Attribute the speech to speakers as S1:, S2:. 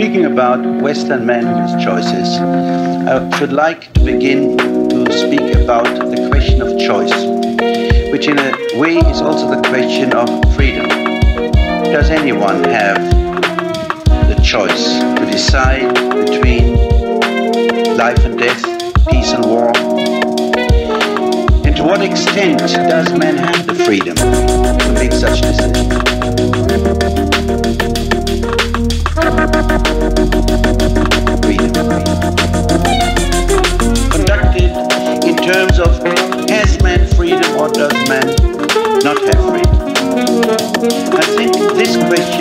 S1: speaking about Western man choices, I should like to begin to speak about the question of choice, which in a way is also the question of freedom. Does anyone have the choice to decide between life and death, peace and war? And to what extent does man have the freedom to make what does man not have read? I think this question